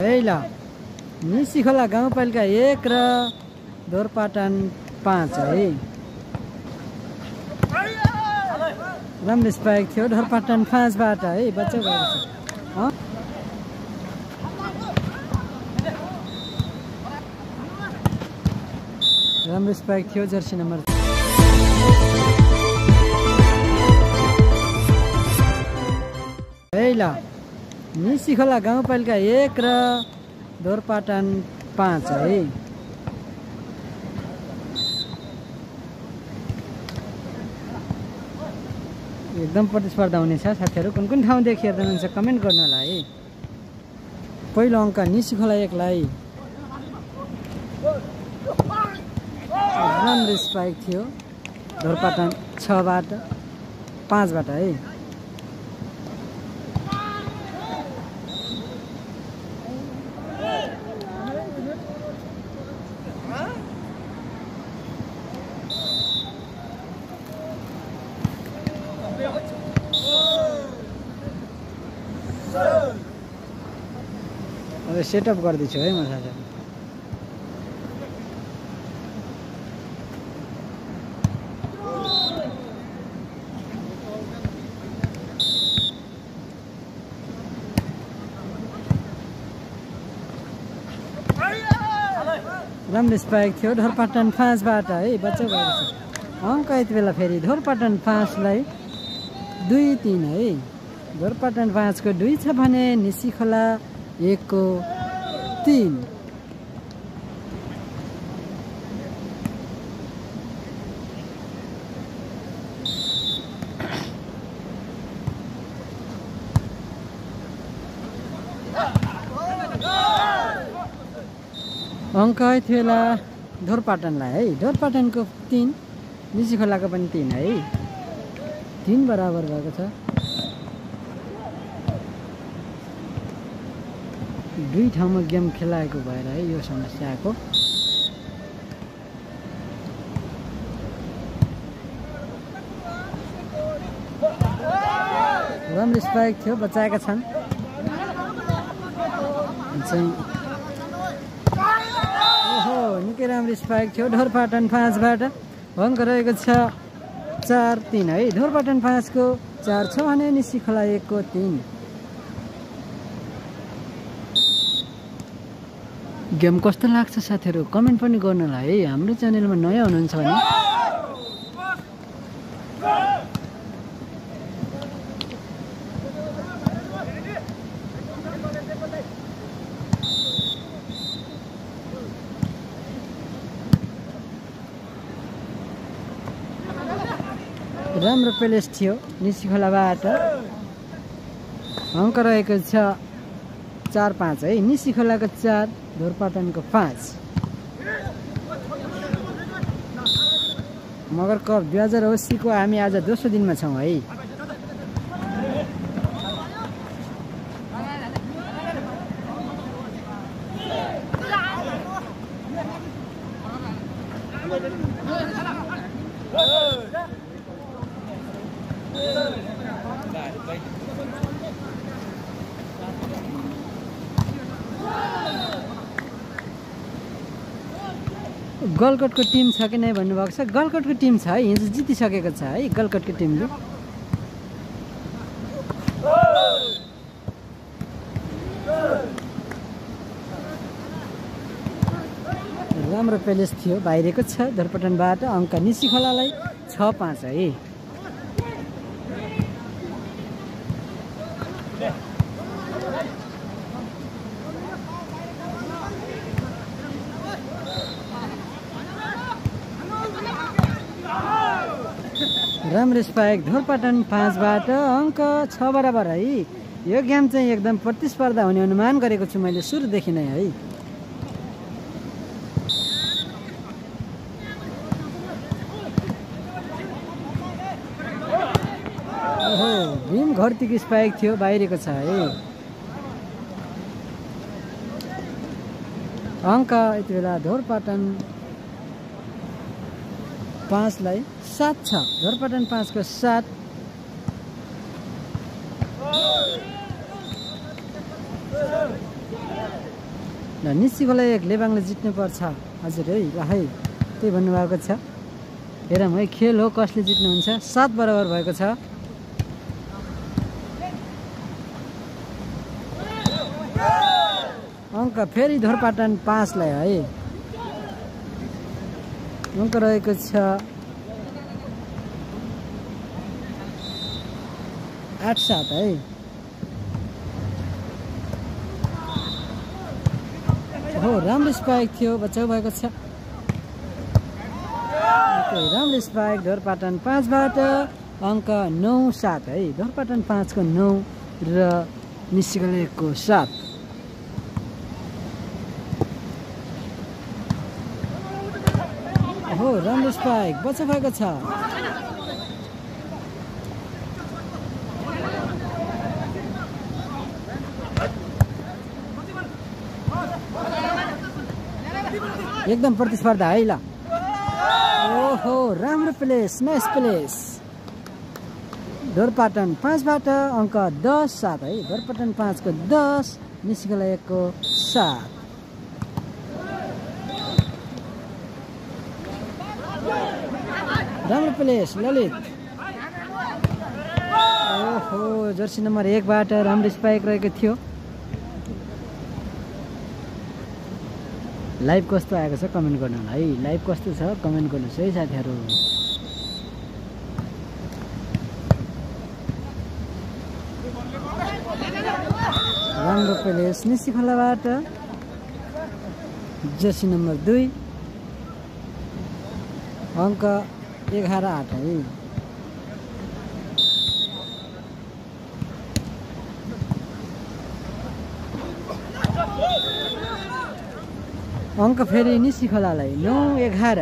ल निसी खोला गाउँपालिका एक र दोरपाटन पाँच है। राम्रो स्पाइक थियो ढोरपाटन पाँचबाट है बच्चा गएको छ। अँ? राम्रो स्पाइक थियो जर्सी नम्बर है ल निसी खोला गाउँपालिका एक र दोरपाटन पाँच है। एकदम प्रतिस्पर्धा हुनेछ। साथीहरू कुन कुन ठाउँदेखि हेर्दै हुनुहुन्छ कमेन्ट गर्नु होला है। पहिलो अङ्क निसी खोला एकलाई। राम्रो स्पाइक थियो। धोरपाटन छबाट पाँचबाट है। सेटअप गर्दैछु है म साथीहरू राम्रो स्पाइक थियो ढोरपाटन पाँचबाट है बच्चा गएको छ। अङ्क यति बेला फेरि ढोरपाटन पाँचलाई दुई तिन है। ढोरपाटन पाँचको दुई छ भने निसी खोला एकको तिन अङ्क यति बेला ढोरपाटनलाई है? ढोरपाटनको तिन निसी खोलाको पनि तिन है? तिन बराबर भएको छ। दुई ठाउँमा गेम खेलाएको भएर है यो समस्या आएको। राम्रो स्पाइक थियो बचाएका छन्। ओहो निकै राम्रो स्पाइक थियो। ढोरपाटन पाँचबाट अङ्क रहेको छ। चार तिन है। ढोरपाटन पाँचको चार छ भने निसी खोला एकको तिन। गेम कस्तो लाग्छ साथीहरू? कमेन्ट पनि गर्नु होला है हाम्रो च्यानलमा नयाँ हुनुहुन्छ भने। राम्रो प्लेस थियो निसी खोलाबाट। अङ्क रहेको छ। चार पाँच है? निसी खोलाको चार धुरपाटनको पाँच। मगर कप दुई हजार अस्सीको हामी आज दोस्रो दिनमा छौँ है? गलकोटको टिम छ कि नै भन्नुभएको छ? गलकोटको टिम छ है हिजो जितिसकेको छ है गलकोटको टिमले। राम्रो प्यालेस थियो बाहिरको छ धरपटनबाट अङ्क निसी खोलालाई छ पाँच है। स्पाइक धोरपाटन पाँचबाट अङ्क छ बराबर है। यो गेम चाहिँ एकदम प्रतिस्पर्धा हुने अनुमान गरेको छु मैले सुरुदेखि नै है। ओहो भीम घरतीको स्पाइक थियो बाहिरको छ है। अङ्क यति बेला धोरपाटन पाँचलाई सात छ। धोरपाटन पाँचको सात। निसी खोला एक लेबाङले जित्नुपर्छ हजुर है ल है त्यही भन्नुभएको छ। हेरौँ है खेल हो कसले जित्नुहुन्छ? सात बराबर भएको छ। अङ्क फेरि धोरपाटन पाँचलाई है। अङ्क रहेको छ आठ सात है हो राम्रो स्पाइक थियो बचाउ भएको छ राम्रो स्पाइक ढोरपाटन पाँचबाट अङ्क नौ सात है ढोरपाटन पाँचको नौ र निस्कलेको सात राम्रो स्पाइक बचाउ भएको छ एकदम प्रतिस्पर्धा है ल ओहो राम्रो प्लेस नाइस प्लेस ढोरपाटन पाँचबाट अङ्क दस सात है। ढोरपाटन पाँचको दस एकको सात। राम्रो प्लेस ललित। ओहो जर्सी नम्बर एकबाट राम्रो स्पाइक रहेको थियो। लाइभ कस्तो आएको छ कमेन्ट गर्नु होला? है लाइभ कस्तो छ? कमेन्ट गर्नुहोस् है साथीहरू। राम्रो प्लेस निसी खोलाबाट जर्सी नम्बर दुई। अङ्क एघार आठ है अङ्क फेरि निसी खोलालाई नौ एघार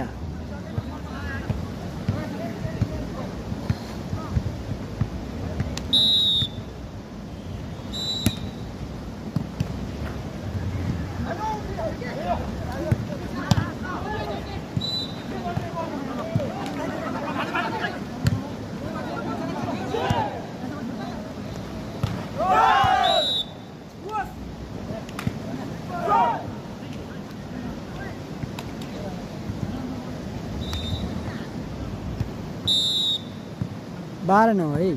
नौ है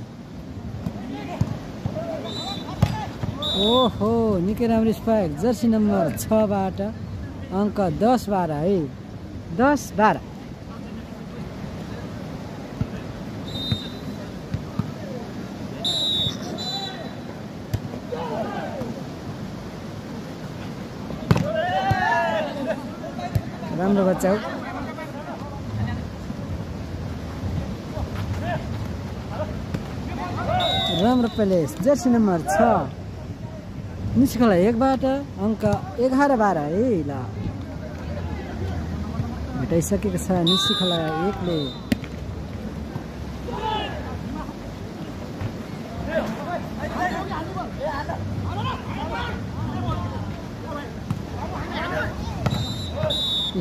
ओहो निकै राम्रो स्पाइक। जर्सी नम्बर छबाट अङ्क दस बाह्र है। दस बाह्र। राम्रो बच्चा हो। राम्रो प्लेस जर्सी नम्बर छ। निस्कला एकबाट अङ्क एघार बाह्र है ल। भेटाइसकेको छ निस्कला एकले।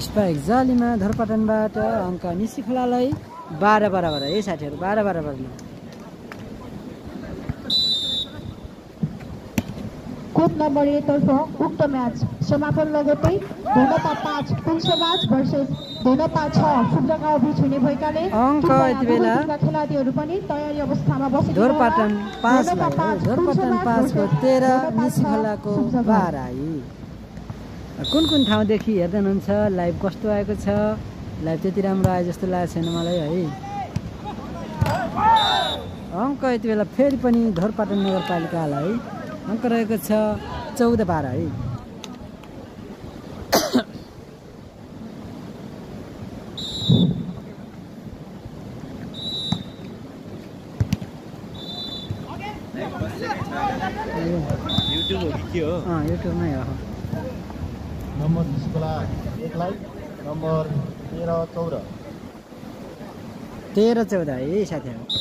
स्पाइक जालीमा धरपाटनबाट अङ्क निसी खोलालाई बाह्र बराबर है साथीहरू बाह्र कोट नम्बर एतर्फ उक्त म्याच समापन लगत्तै धुनता पाँच. पुल्सोबाज भर्सेस धुनता छ. फुटगाउँ बिच हुने भएकाले खेलाडीहरू पनि तयारी अवस्थामा बसेको धोरपाटन पाँचको तेह्र बाह्र कुन कुन ठाउँदेखि हेर्दै हुनुहुन्छ? लाइभ कस्तो आएको छ? लाइभ त्यति राम्रो आयो जस्तो लागेको छैन मलाई है। अङ्क यति बेला फेरि पनि धोरपाटन नगरपालिकालाई अङ्क रहेको छ चौध बाह्र है युट्युबमै हो नम्बर निस्कला एकलाई नम्बर तेह्र चौध तेह्र चौध है साथीहरू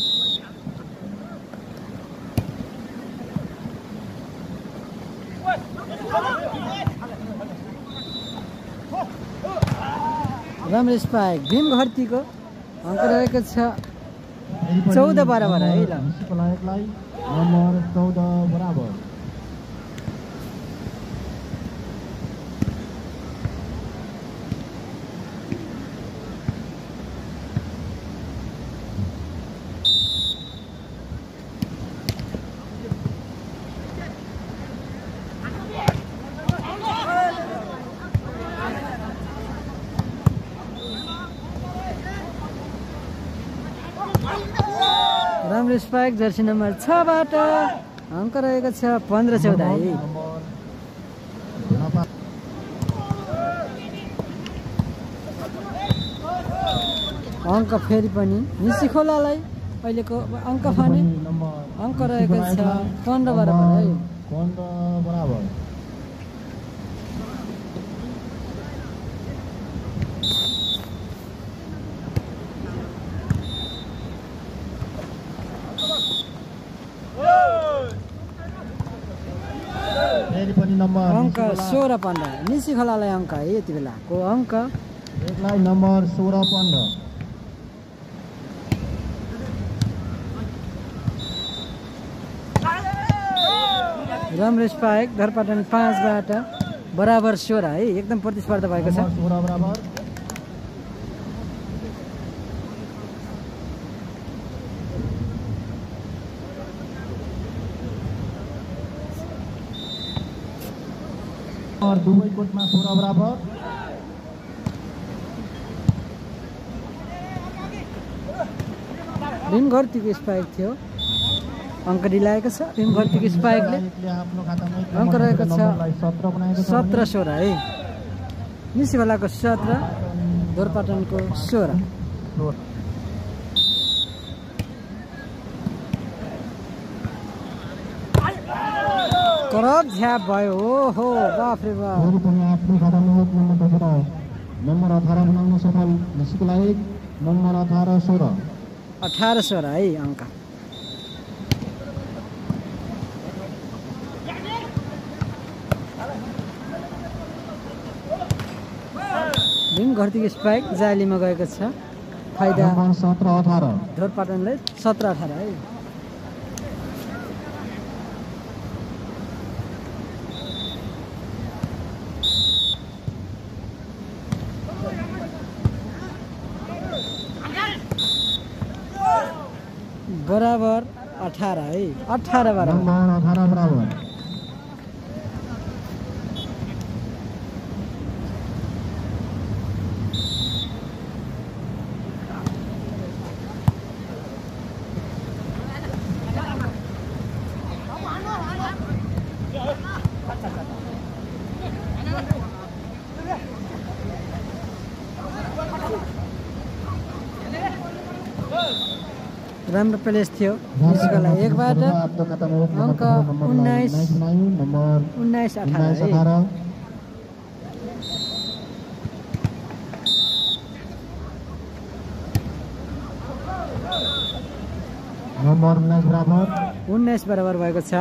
राम्रो स्पाइक भीम घरतीको अङ्क रहेको छ। चौध बराबर है ल। चौध बराबर। स्पाइक जर्सी नम्बर छबाट अङ्क रहेको छ पन्ध्र चौध है। अङ्क फेरि पनि निसी खोलालाई अहिलेको अङ्क फाने अङ्क रहेको छ पन्ध्र बराबर। है पन्ध्र बराबर फेरि पनि नम्बर अङ्क। सोह्र पन्ध्र निसी खोलालाई अङ्क है यति बेलाको अङ्क एकलाई नम्बर सोह्र पन्ध्र राम्रो स्पाइक धरपाटन पाँचबाट बराबर सोह्र है एकदम प्रतिस्पर्धा भएको छ। सोह्र बराबर। और दुवै कोटमा सोह्र बराबर भीम घरतीको स्पाइक थियो अङ्क दिलाएको छ भीम घरतीको स्पाइकले अङ्क रहेको छ सत्र सोह्र है निसी खोलाको सत्र धोरपाटनको सोह्र करब झ्याप भयो ओहो बाफ रे बाफ फेरि पनि आफ्नो खातामा एक नम्बर देखेर नम्बर अठार बनाउन सफल लागि नम्बर अठार सोह्र अठार सोह्र है अङ्क भीम घरतीको स्पाइक जालीमा गएको छ. फाइदा सत्र अठार. सत्र अठार है बराबर अठार है अठार बराबर नम्बर अठार बराबर राम्रो प्लेस थियो म्युजिकलाई एकबाट अङ्क उन्नाइस। उन्नाइस अठार उन्नाइस बराबर भएको छ।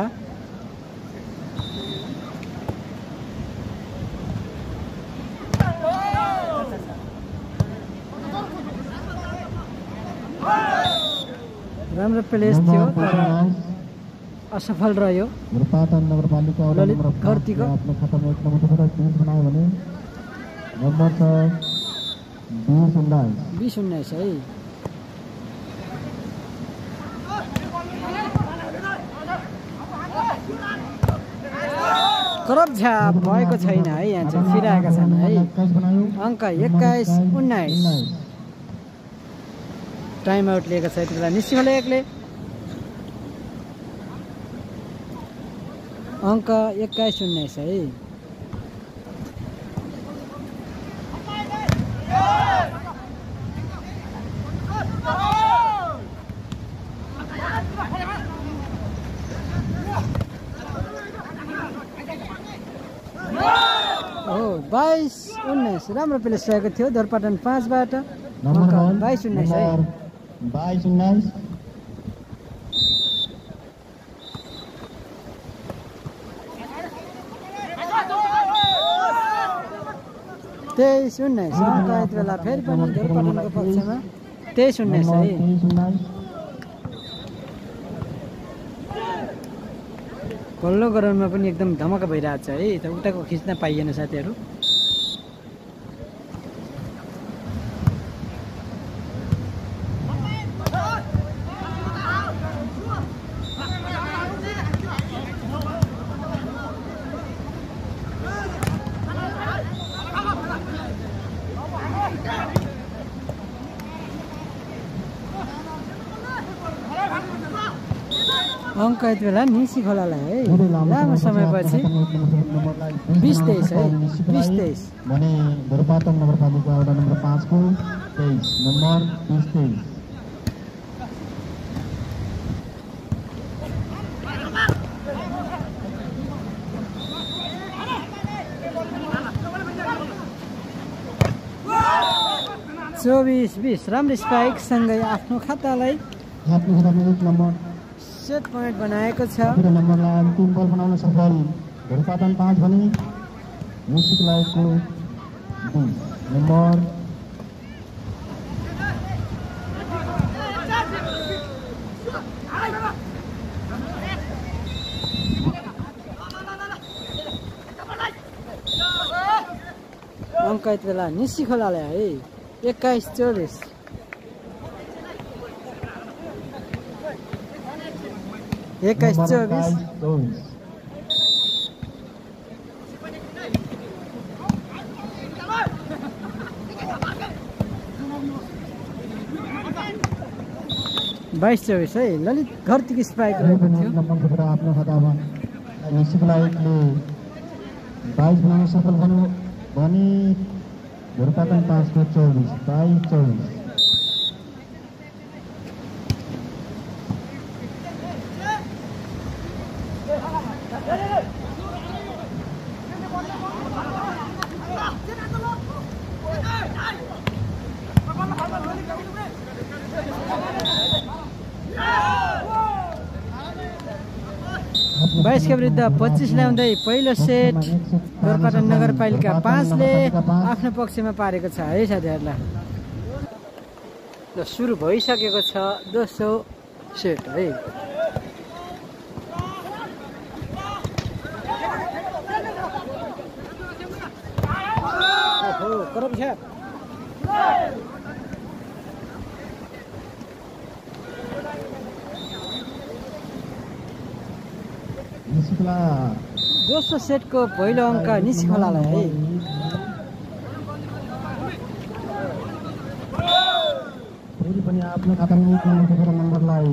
राम्रो प्लेस थियो तर असफल रह्यो ललित घरतीको। बिस उन्नाइस है करप झ्याप भएको छैन है यहाँ चाहिँ फिराएका छन् है अङ्क एक्काइस उन्नाइस टाइम आउट लिएको यति बेला निस्किमले एकले अङ्क एक्काइस उन्नाइस है। हो बाइस उन्नाइस राम्रो प्लेस रहेको थियो। धोरपाटन पाँचबाट। बाइस उन्नाइस है। बाइस उन्नाइस तेइस उन्नाइस यति बेला फेरि पनि धोरपाटनको पक्षमा तेइस उन्नाइस है पल्लो ग्राउन्डमा पनि एकदम धमाका भइरहेको छ है। त उताको खिच्न पाइएन साथीहरू। अङ्क यति बेला निसी खोलालाई है? लामो समयपछि बिस तेइस है? बिस तेइस। भने धुर्पातम नगरपालिका वडा नम्बर पाँचको तेइस नम्बर बिस तेइस। चौबिस बिस राम्रो स्पाइकसँगै आफ्नो खातालाई आफ्नो खातामा एक नम्बर। सेट पोइन्ट बनाएको छ। नम्बरलाई अन्तिम बल बनाउन सफल। धुर्पातन पाँच भने बिस नम्बर अङ्क यति बेला निसी खोलालाई है एक्काइस चौबिस। एक्काइस चौबिस बाइस चौबिस है ललित घरतीको स्पाइक रहेको थियो आफ्नो खातामा बाइस बनाउन सफल बन्यो भने पाँचको चौबिस बाइस चौबिस बाइसका विरुद्ध पच्चिस ल्याउँदै पहिलो सेट गोरपाटन नगरपालिका पाँचले आफ्नो पक्षमा पारेको छ है साथीहरूलाई। सुरु भइसकेको छ दोस्रो सेट है। ओहो, करप छ निश्चितला दोस्रो सेटको पहिलो अङ्क निसी खोलालाई है। फेरि पनि आफ्नो खातामा एक नम्बरलाई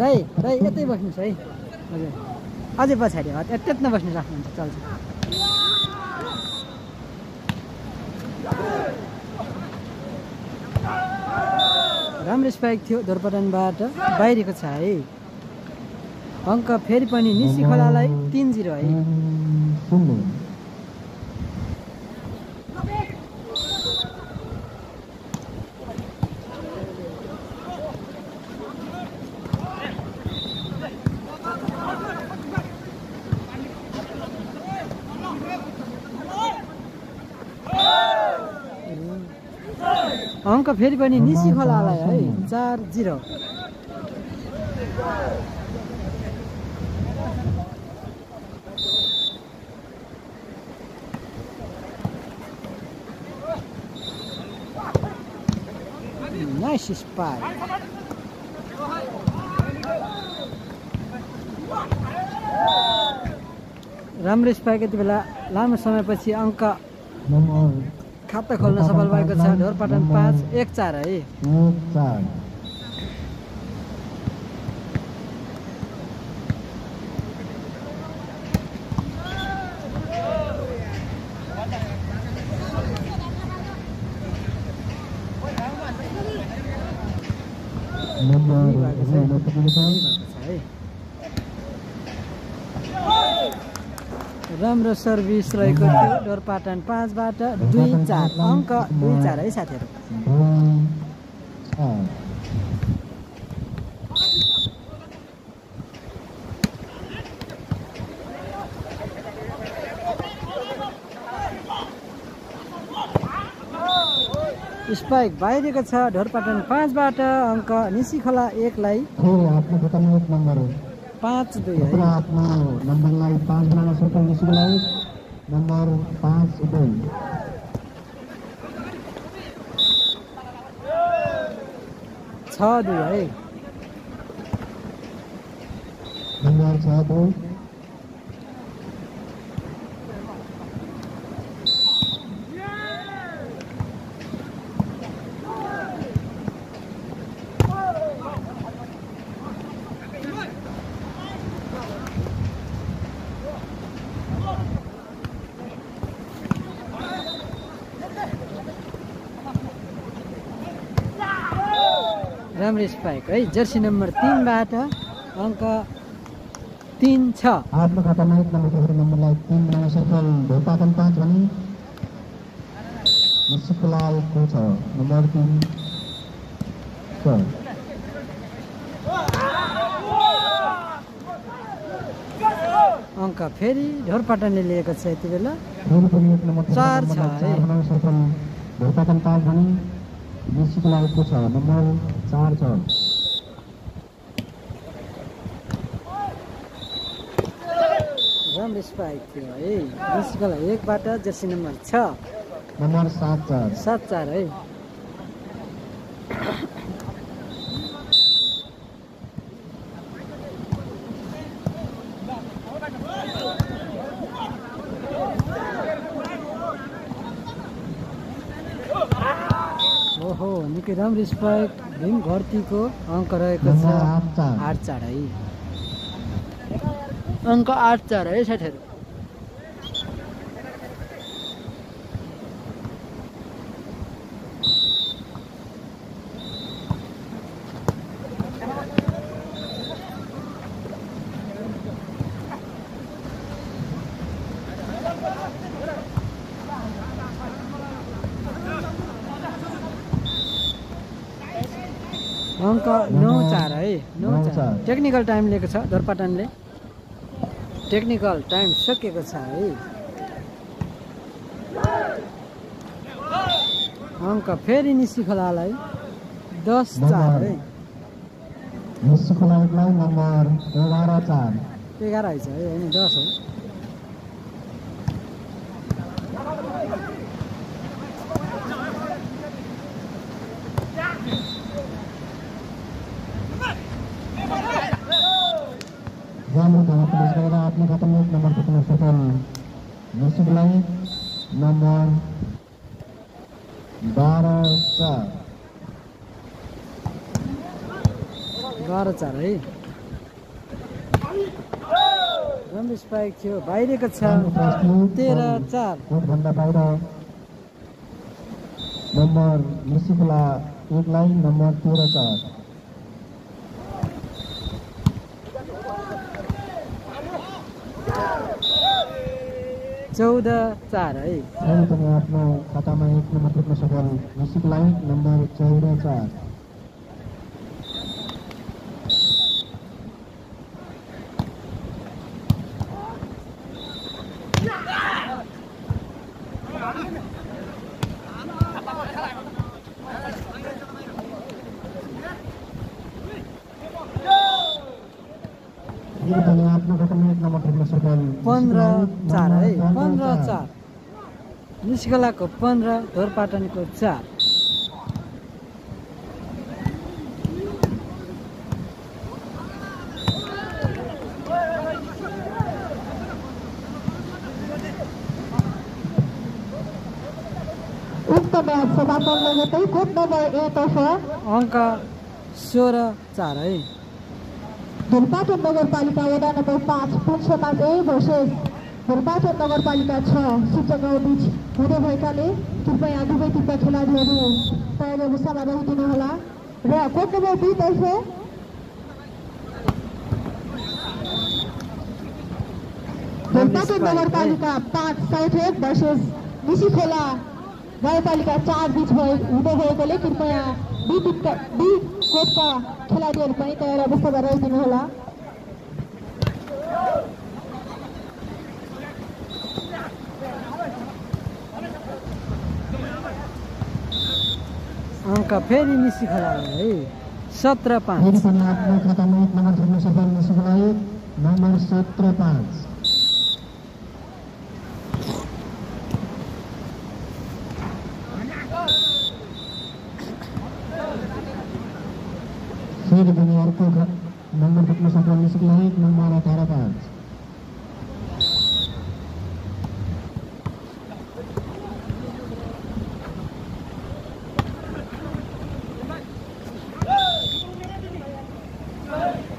दाइ दाइ यतै बस्नुहोस् है। हजुर। अझै पछाडि हो त्यहाँ त्यत्न बस्नु राख्नुहुन्छ। चल्छ राम्रो स्पाइक थियो धोरपटनबाट बाहिरको छ है। अङ्क फेरि पनि निसी खोलालाई तिन जिरो है। अङ्क फेरि पनि निसी खोलालाई है चार जिरो नाइस स्पाइक राम्रो स्पाइक यति बेला लामो समयपछि अङ्क खाता खोल्न सफल भएको छ। ढोरपाटन पाँच एक चार है एक चार नम्बर भएको छ है। नम्बर पुगेको छ। है राम्रो सर्भिस रहेको थियो ढोरपाटन पाँचबाट दुई चार अङ्क दुई चार है साथीहरू? स्पाइक बाहिरको छ ढोरपाटन पाँचबाट अङ्क निसी खोला एकलाई पाँच दुई है आफ्नो नम्बरलाई पाँच सफल निस्केको लागि नम्बर पाँच दुई छ दुई है नम्बर छ दुई राम्रो स्पाइक है? जर्सी नम्बर तिनबाट अङ्क तिन छ। आफ्नो खातामा एक नम्बर नम्बरलाई तिन बनाउन सफल धोपाटन पाँच भने मुसिकुला एकको छ? नम्बर तिन छ। अङ्क फेरि ढोरपाटनले लिएको छ यति बेला। चार छ है। पाँच भने मुसिकुला एकको छ नम्बर चार छ। राम्रो स्पाइक थियो है। मुसिकला एकबाट जर्सी नम्बर छ। नम्बर सात चार। सात चार है। ओहो निकै राम्रो स्पाइक भीम घरतीको अङ्क रहेको छ। आठ चार है। अङ्क आठ चार है साथीहरू। नौ चार है नौ चार। टेक्निकल टाइम लिएको छ धरपाटनले टेक्निकल टाइम सकिएको छ है। अङ्क फेरि निसी खोलालाई दस चार है। एघार है होइन दस हो राम्रो ढङ्ग प्रवेश गरेर आफ्नो खातामा एक नम्बर पुग्न सफल मुसिकुलाई नम्बर बाह्र चार बाह्र चार है। राम्रो स्पाइक थियो। बाहिरको छ। तेह्र चार। कोर्टभन्दा बाहिर। नम्बर मुसिकुला एकलाई नम्बर तेह्र चार। चौध चार है। आफ्नो खातामा एक नम्बर पुग्न सफल मुसिकुलाई नम्बर चौध चार फेरि पनि आफ्नो खातामा एक नम्बर पुग्न सफल पन्ध्र चार है। पन्ध्र चार। निस्कलाको पन्ध्र धोरपाटनको चार। अङ्क सोह्र चार है। धुलपाटन नगरपालिका वडा नम्बर पाँच पुन्छ पाँच ए भर्सेस धुलपाटन नगरपालिका छ सूचगाउँ बिच. हुँदै भएकाले कृपया दुवै टिमका खेलाडीहरू तयारी अवस्थामा रहिदिनुहोला र कोट नम्बर दुईतर्फ धुलपाटन नगरपालिका पाँच साउथ एक भर्सेस निसी खोला. गाउँपालिका चार बिच हुँदै भएकोले कृपया बी टिमका बी कोटका खेलाडीहरू पनि तयार अवस्थामा रहिदिनुहोला अङ्क फेरि निसी खोला है सत्र फेरि पाँच पनि आफ्नो खातामा एक नम्बर पुग्न सफल मुसिकुलाई नम्बर सत्र पाँच फेरि पनि अर्को पुग्न सफल मुसिकुलाई नम्बर अठार पाँच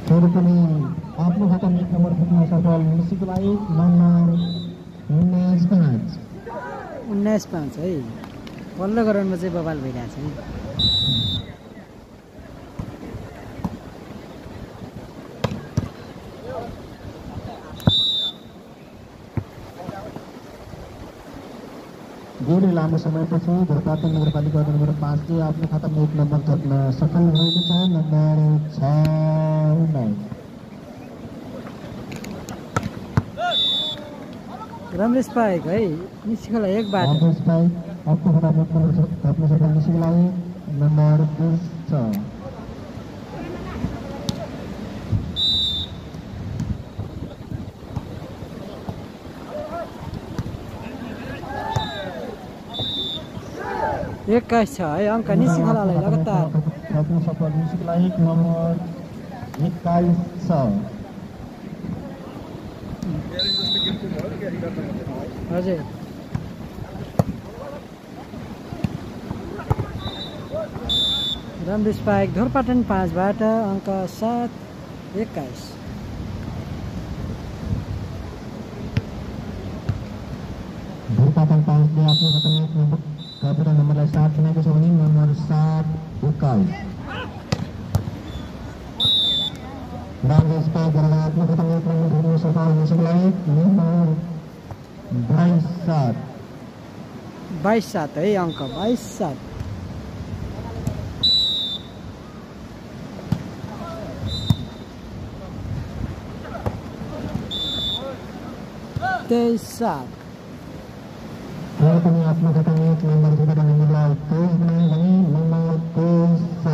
फेरि पनि आफ्नो एक नम्बर पुग्न सफल मुसिकुलाई नम्बर उन्नाइस पाँच उन्नाइस पाँच है पल्लो गराउन्डमा चाहिँ बवाल भइरहेछ है लामो समयपछि धुर्पाटन नगरपालिका नम्बर पाँचले आफ्नो खातामा एक नम्बर थप्न सफल भएको छ नम्बर छ नाइन राम्रो स्पाइक है निसी खोला एकबाट राम्रो स्पाइक आफ्नो खातामा एक नम्बर थप्न सफल निस्केको लागि नम्बर बिस छ एक्काइस छ है अङ्क खोलालाई लगातार हजुर राम्रो स्पाइक धोरपाटन पाँचबाट अङ्क सात एक्काइस धुर्पाटन पाँचले आफ्नो खातामा एक नम्बर थपेर नम्बरलाई सात बनाएको छ भने नम्बर सात एक्काइस राम्रो स्पाइक गरेर आफ्नो खातामा एक नम्बर थप्न सफल निस्केको लागि नम्बर बाइस सात बाइस सात है अङ्क बाइस सात तेइस सात Kalau kami asma katanya cuma berdiri dengan mulai, terus menangani nomor 2,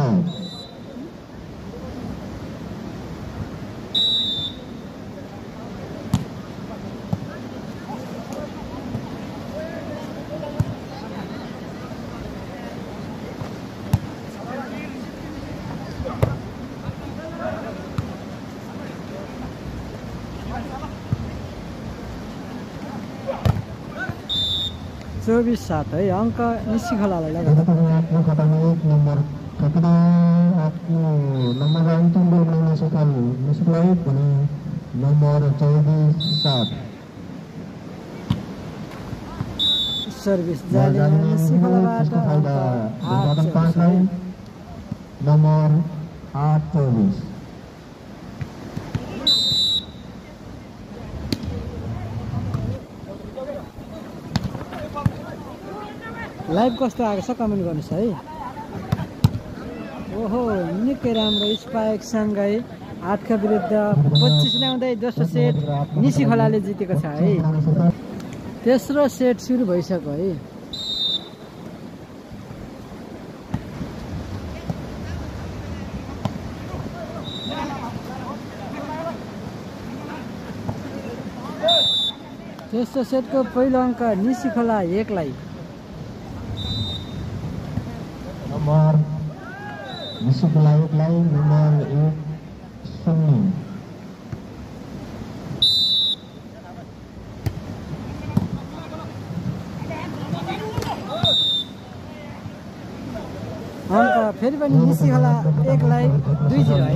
चौबिस सात है अङ्क निसी खोलालाई र लगातार पनि आफ्नो खातामा एक नम्बर थपेर आफ्नो नम्बरलाई अन्तिम गोल बनाउन सफल निस्केको लागि भने नम्बर चौबिस सात सर्भिस जाली निसी खोलाबाट त्यसको फाइदा अङ्क आठ धुर्पाटन चौबिस पाँचलाई है। नम्बर आठ चौबिस लाइभ कस्तो आएको छ कमेन्ट गर्नुहोस् है। ओहो निकै राम्रो स्पाइकसँगै आठका विरुद्ध पच्चिस ल्याउँदै दोस्रो सेट निसी खोलाले जितेको छ है। तेस्रो सेट सुरु भइसक्यो है। तेस्रो सेटको पहिलो अङ्क निसी खोला एकलाई नम्बर विश्वको लायकलाई नम्बर एक शून्य फेरि पनि निसी खोला एकलाई दुई जिरो है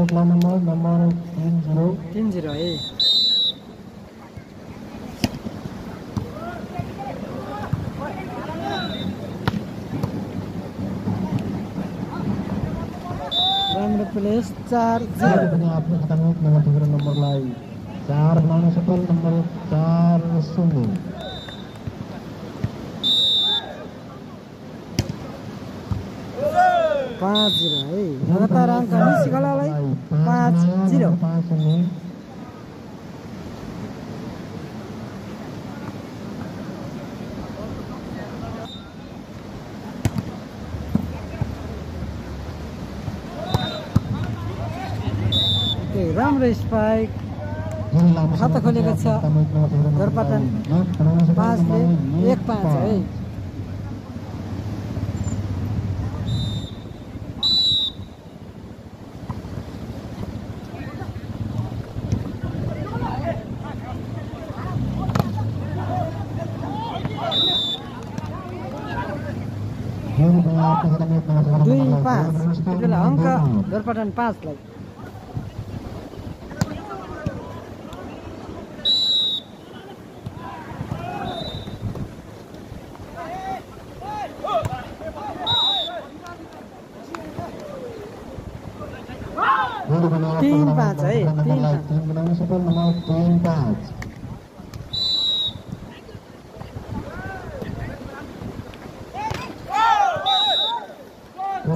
पनि विश्वको लायकलाई नम्बर नम्बर तिन जिरो तिन जिरो है राम्रो प्लेस चार फेरि जिरो पनि आफ्नो खातामा 0. राम्रो स्पाइक खाता खोलेको छ गोरपाटन पाँचले एक पाँच है बेला अङ्क। धोरपाटन पाँचलाई गोल बनाएर तिन नम्बर पाँच है, नम्बरलाई तिन पाँच। तिन बनाउन सफल नम्बर तिन पाँच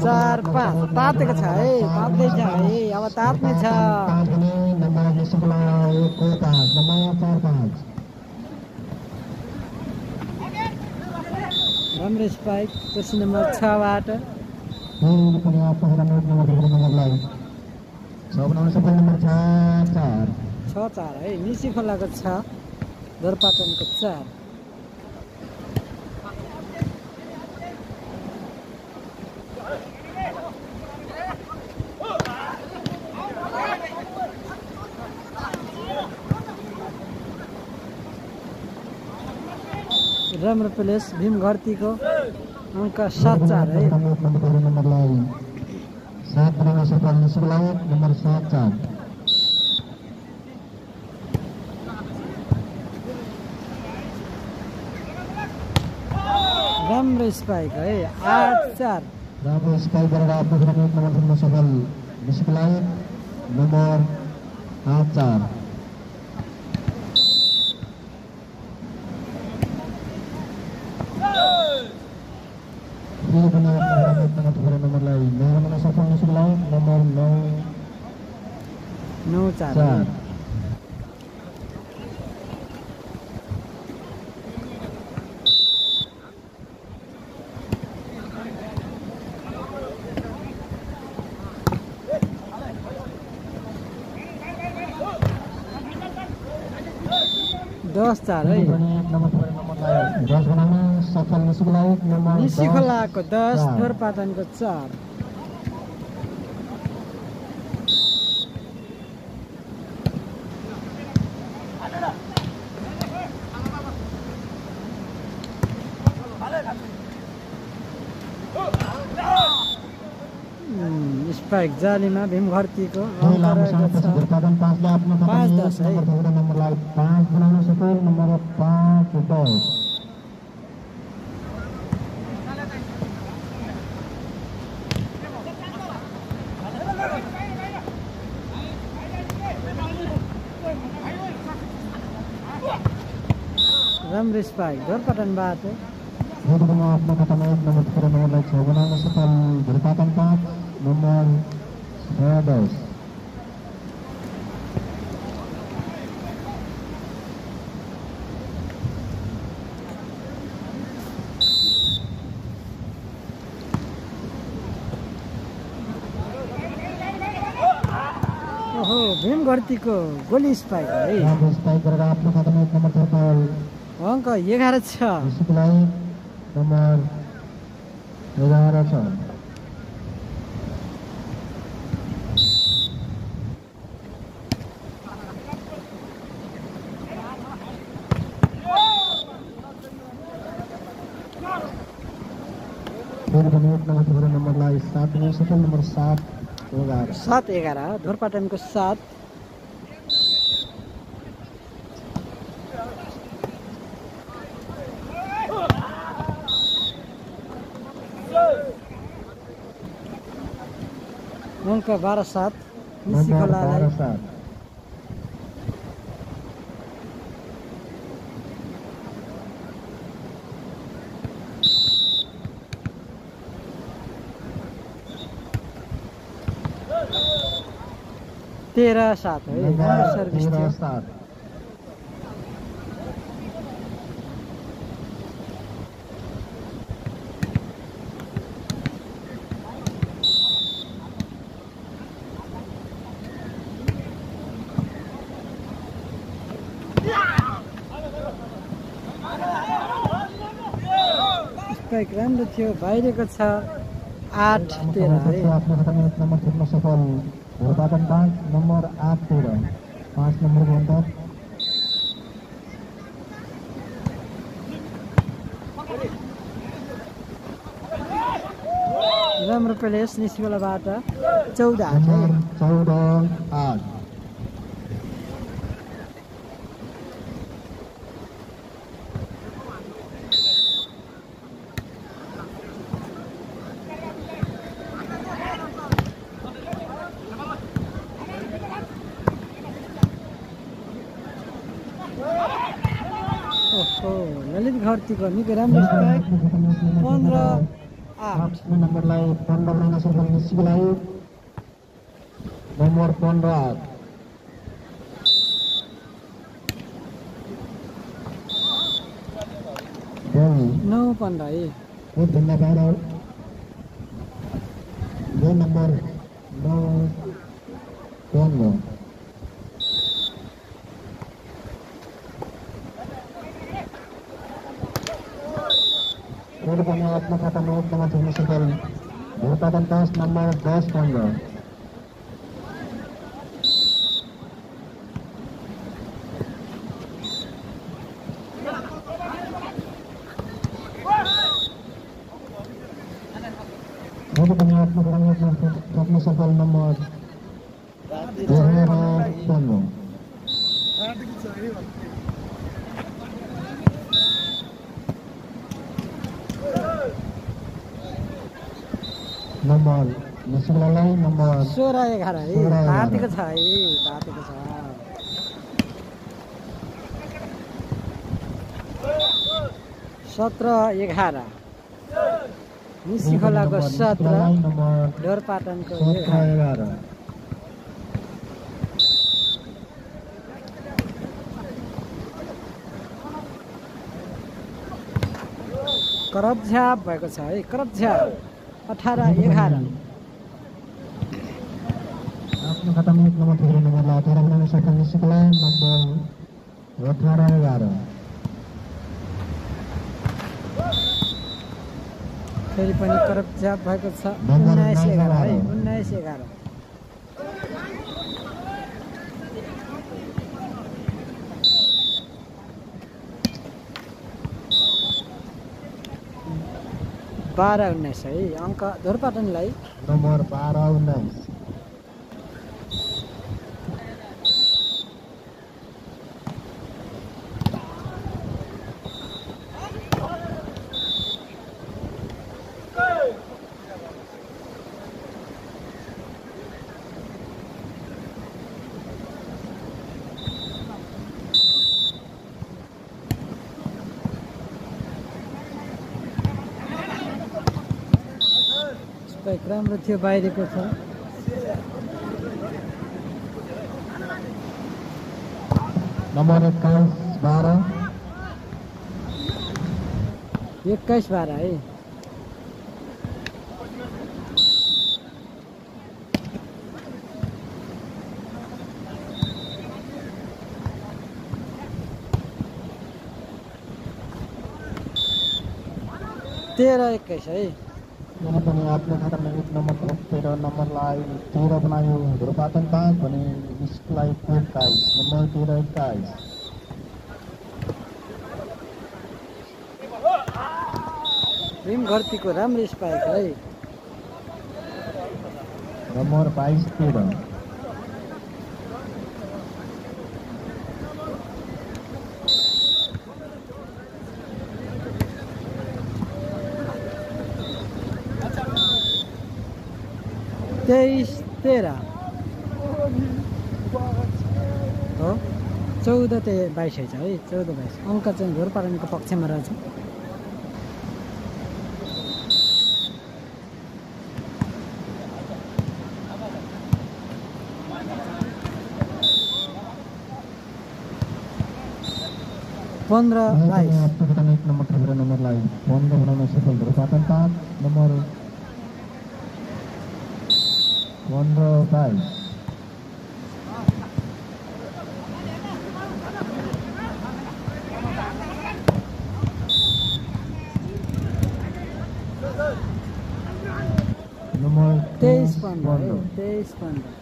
चार पाँच तातेको छ है तात्दै छ है अब तात्ने छ पाँच भने नम्बर निशुक्ला एकको पाँच नम्बर चार पाँच राम्रो स्पाइक जर्सी नम्बर छबाट। छ छ छ चार छ है निसी खोलाको छ धोरपाटनको चार। राम्रो प्लेस भीम घरतीको अङ्क सात चार है सात नम्बर चार। राम्रो स्पाइक है आठ चार। राम्रो स्पाइक गरेर आफ्नो नम्बर सफल एक नम्बर आठ चार। दस चार है नम्बरलाई दस। दस चार। धोरपाटनको चार उम्, स्पाइक जालीमा भीम घरतीको फेरि अङ्क लामो रहेको समयपछि छ धुर्पादन पाँचले आफ्नो पाँच खातामा दस एक है। नम्बर खेलेर नम्बरलाई पाँच बनाउन सफल नम्बर पाँच दस राम्रो स्पाइक धोरपाटनबाट फेरि पनि आफ्नो खातामा एक नम्बर खेलेर नम्बरलाई छ बनाउन सफल धुर्पादन पाँच नम्बर छ भीम घरतीको गोली स्पाइक है। राम्रो स्पाइक गरेर आफ्नो खातामा एक नम्बर सफल अङ्क एघार छ। नम्बर एघार छ। सफल नम्बर सात एघार सात एघार सात अङ्क बाह्र सात निसी नम्बर खोलालाई तेह्र सात है सर्भिस थियो। राम्रो थियो बाहिरको छ आठ तेह्र है। आफ्नो खातामा एक नम्बर खेल्न सफल भोरपाटन पाँच नम्बर आठ तेह्र पाँच नम्बरको अन्तर राम्रो प्लेस निस्कोलाबाट चौध हात है नम्बर चौध आठ ओहो ललित घरतीको निकै राम्रो स्ट्राइक पन्ध्र आठ आफ्नो नम्बरलाई पन्ध्र बनाउन सफल निस्केको लागि नम्बर पन्ध्र आठ बल नौ पन्ध्र है कोर्टभन्दा बाहिर गोल नम्बर नौ पन्ध्र कोर्टभन्दा आफ्नो खातामा एकजना खेल्न सफल भोटादन दस नम्बर दस पन्ध्र कोर्टभन्दा आफ्नो खातामा सक्न सफल नम्बर एघार पन्ध्र नम्बर निस्कुलालाई नम्बर सोह्र एघार है। तातेको छ है तातेको छ सत्र एघार निसी खोलाको सत्र सत्र एघार एघार करप झ्याप भएको छ है करप झ्याप अठार एघार आफ्नो खातामा एक नम्बर ठुलो नम्बरलाई अठार फेरि पनि करप भएको छ। उन्नाइस एघार है। उन्नाइस एघार। बाह्र उन्नाइस है। अङ्क धोरपाटनलाई नम्बर बाह्र उन्नाइस स्पाइक राम्रो थियो बाहिरको छ। नम्बर एक्काइस बाह्र। एक्काइस बाह्र है। तेह्र एक्काइस है। यहाँ पनि आफ्नो खातामा एक नम्बर तेह्र नम्बरलाई तेह्र बनायो धुर्पातन पाँच भने निस्कुलाई एक्काइस नम्बर तेह्र एक्काइस भीम घरतीको राम्रो स्पाइक है नम्बर बाइस तेह्र तेइस तेह्र हो? चौध ते बाइस छ है चौध बाइस। अङ्क चाहिँ घोरपाटनको पक्षमा रहेछ। पन्ध्र बाइस। नम्बर ठुलो नम्बरलाई पन्ध्र बनाउन सफल। पाँच नम्बर पन्ध्र बाइस नम्बर तेइस पन्ध्र है तेइस पन्ध्र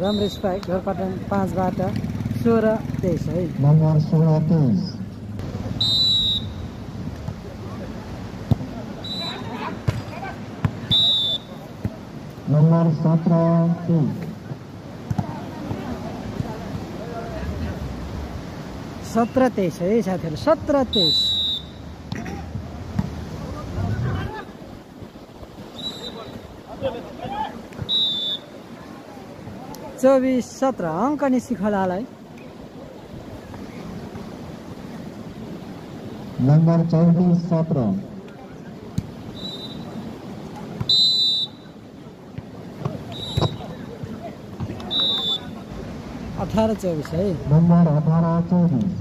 राम्रो स्पाइक ढोरपाटन पाँचबाट सोह्र तेइस है। नम्बर सोह्र तेइस। नम्बर सत्र तेइस। सत्र तेइस है साथीहरू सत्र तेइस। चौबिस सत्र अङ्क निसी खोलालाई। नम्बर चौबिस सत्र। अठार चौबिस है। नम्बर अठार चौबिस।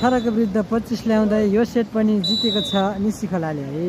अठारको विरुद्ध पच्चिस ल्याउँदै यो सेट पनि जितेको छ निसी खोलाले है